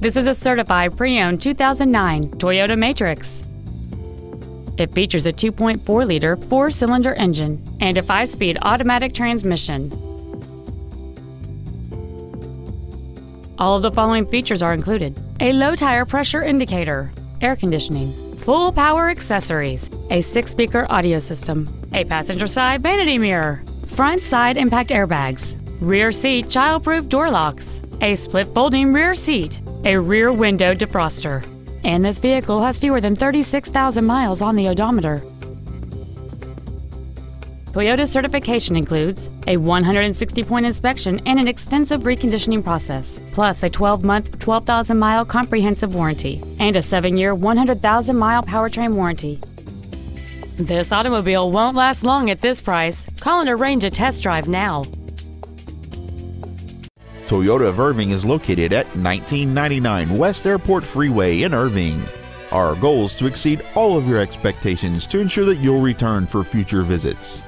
This is a certified pre-owned 2009 Toyota Matrix. It features a 2.4 liter four cylinder engine and a 5 speed automatic transmission. All of the following features are included a low tire pressure indicator, air conditioning, full power accessories, a six speaker audio system, a passenger side vanity mirror, front side impact airbags, rear seat child proof door locks, a split folding rear seat, a rear window defroster, and this vehicle has fewer than 36,000 miles on the odometer. Toyota's certification includes a 160 point inspection and an extensive reconditioning process, plus a 12 month, 12,000 mile comprehensive warranty, and a 7 year, 100,000 mile powertrain warranty. This automobile won't last long at this price. Call and arrange a test drive now. Toyota of Irving is located at 1999 West Airport Freeway in Irving. Our goal is to exceed all of your expectations to ensure that you'll return for future visits.